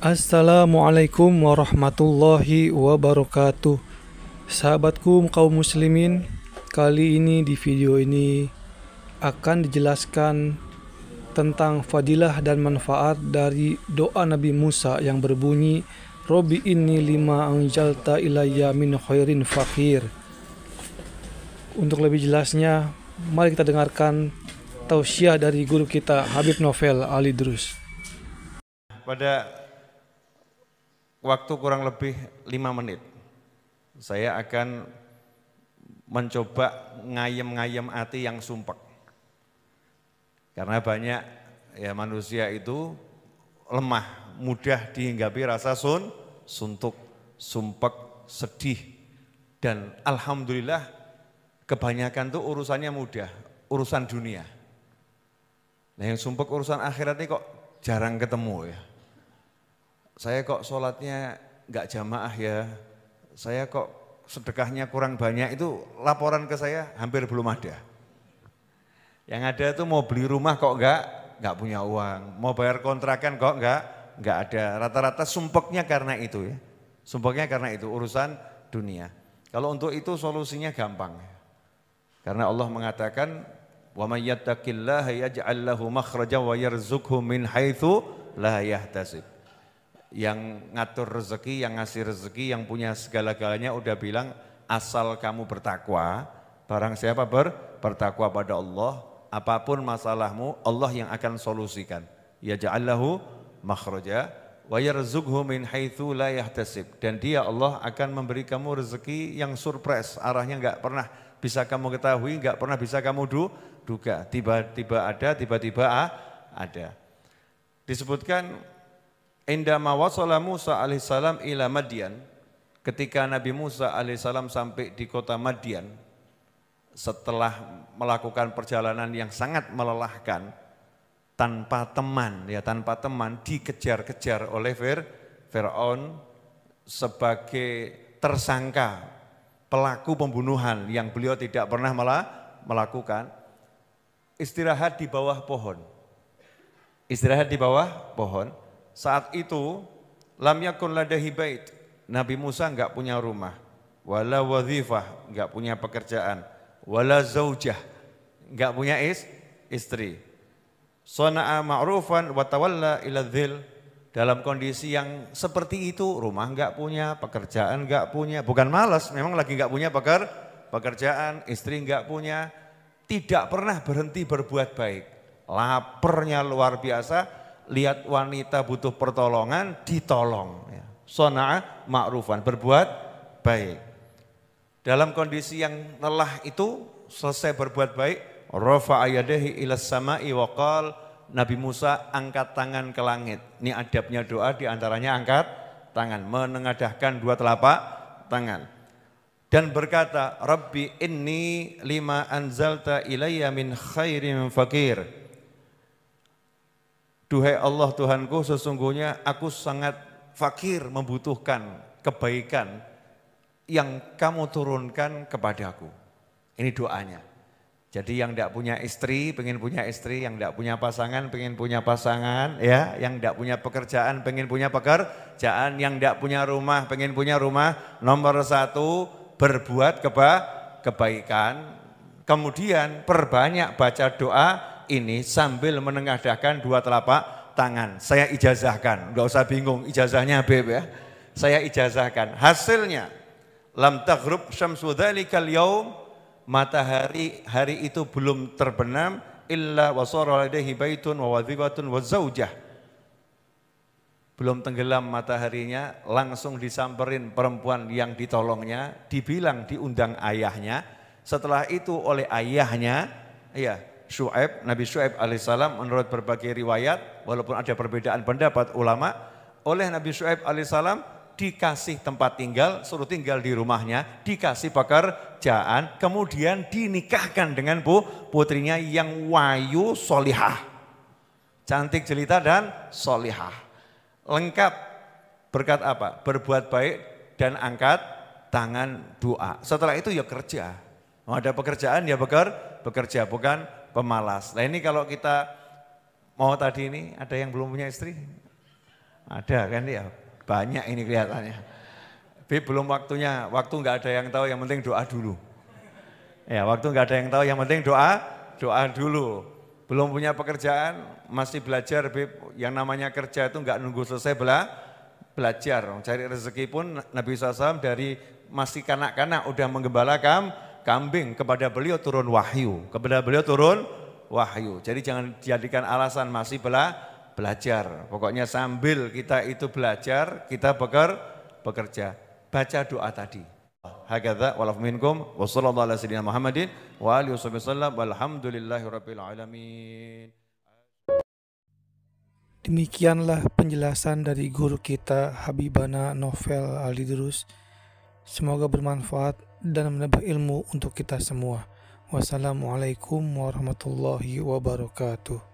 Assalamualaikum warahmatullahi wabarakatuh. Sahabatku kaum muslimin Kali ini di video ini akan dijelaskan tentang fadilah dan manfaat dari doa Nabi Musa yang berbunyi Robi inni lima anjalta ilayya min khairin fakir Untuk lebih jelasnya mari kita dengarkan tausiah dari guru kita Habib Novel Ali Drus. Pada waktu kurang lebih lima menit, saya akan mencoba ngayem-ngayem hati yang sumpek. Karena banyak ya manusia itu lemah, mudah dihinggapi rasa sun, suntuk, sumpek, sedih. Dan Alhamdulillah kebanyakan tuh urusannya mudah, urusan dunia. Nah yang sumpek urusan akhirat ini kok jarang ketemu ya. Saya kok sholatnya nggak jamaah ya, saya kok sedekahnya kurang banyak itu laporan ke saya hampir belum ada. Yang ada itu mau beli rumah kok enggak, enggak punya uang. Mau bayar kontrakan kok enggak, enggak ada. Rata-rata sumpeknya karena itu ya. Sumpeknya karena itu urusan dunia. Kalau untuk itu solusinya gampang. Karena Allah mengatakan wa may yattaqillaha yaj'al lahu makhraja wa yarzuqhu min haitsu la yahtasib. Yang ngatur rezeki, yang ngasih rezeki, yang punya segala-galanya udah bilang asal kamu bertakwa, barang siapa ber, bertakwa pada Allah, apa pun masalahmu Allah yang akan solusikan. Ya ja'allahu makhraja wa yarzuqhu min haitsu la yahtasib. Dan dia Allah akan memberi kamu rezeki yang surprise, arahnya enggak pernah bisa kamu ketahui, enggak pernah bisa kamu du, duga. Tiba-tiba ada, tiba-tiba ah, ada. Disebutkan Indama wasala Musa alaihissalam ila Madian, ketika Nabi Musa alaihissalam sampai di kota Madian, setelah melakukan perjalanan yang sangat melelahkan, tanpa teman, ya tanpa teman, dikejar-kejar oleh Fir, Fir'aun sebagai tersangka pelaku pembunuhan yang beliau tidak pernah melakukan, istirahat di bawah pohon. Istirahat di bawah pohon, saat itu lam yakun ladahi bait. Nabi Musa enggak punya rumah, wala wadhifah, enggak punya pekerjaan, wala zaujah, enggak punya is, istri. Sona'a ma'rufan wa tawalla ila dhil. Dalam kondisi yang seperti itu, rumah enggak punya, pekerjaan enggak punya, bukan malas, memang lagi enggak punya peker, pekerjaan, istri enggak punya, tidak pernah berhenti berbuat baik. Lapernya luar biasa, lihat wanita butuh pertolongan, ditolong. Ya. Sona'a ma'rufan, berbuat baik. Dalam kondisi yang lelah itu, selesai berbuat baik, Rafa ayadahi ilas sama'i waqal, Nabi Musa angkat tangan ke langit. Ini adabnya doa di antaranya angkat tangan, menengadahkan dua telapak tangan. Dan berkata, Rabbi inni lima anzalta ilayya min khairin fakir. Duhai Allah Tuhanku, sesungguhnya aku sangat fakir membutuhkan kebaikan yang kamu turunkan kepadaku. Ini doanya. Jadi yang tidak punya istri, pengen punya istri, yang tidak punya pasangan, pengen punya pasangan, ya, yang tidak punya pekerjaan, pengen punya pekerjaan, yang tidak punya rumah, pengen punya rumah. Nomor satu, berbuat keba, kebaikan. Kemudian perbanyak baca doa, ini sambil menengadahkan dua telapak tangan. Saya ijazahkan, enggak usah bingung ijazahnya Beb ya. Saya ijazahkan. Hasilnya lam taghrub syamsu dzalikal yaum matahari hari itu belum terbenam illa wasara alaihi baitun wa wadhibatun wa zaujah. Belum tenggelam mataharinya, langsung disamperin perempuan yang ditolongnya, dibilang diundang ayahnya. Setelah itu oleh ayahnya, ya Shu'aib, Nabi Shu'aib alaihissalam menurut berbagai riwayat, walaupun ada perbedaan pendapat ulama, oleh Nabi Shu'aib alaihissalam dikasih tempat tinggal, suruh tinggal di rumahnya, dikasih pekerjaan, kemudian dinikahkan dengan bu, putrinya yang wayu solihah. Cantik jelita dan solihah. Lengkap berkat apa? Berbuat baik dan angkat tangan doa. Setelah itu ya kerja. Mau ada pekerjaan ya beker, bekerja, bukan pemalas. Nah ini kalau kita mau tadi ini, ada yang belum punya istri? Ada kan ya, banyak ini kelihatannya. Tapi belum waktunya, waktu nggak ada yang tahu, yang penting doa dulu. Ya waktu nggak ada yang tahu, yang penting doa, doa dulu. Belum punya pekerjaan, masih belajar, Bib. Yang namanya kerja itu nggak nunggu selesai bela, belajar. Cari rezeki pun Nabi SAW dari masih kanak-kanak udah menggembala kam, kambing. Kepada beliau turun wahyu. Kepada beliau turun wahyu. Jadi jangan jadikan alasan masih bela, belajar. Pokoknya sambil kita itu belajar, kita beker, bekerja. Baca doa tadi. Hakadha walaf minkum wa sallallahu ala sayyidina Muhammadin wa alihi wasallam walhamdulillahi rabbil alamin. Demikianlah penjelasan dari guru kita Habibana Novel Alidrus. Semoga bermanfaat dan menambah ilmu untuk kita semua. Wassalamualaikum warahmatullahi wabarakatuh.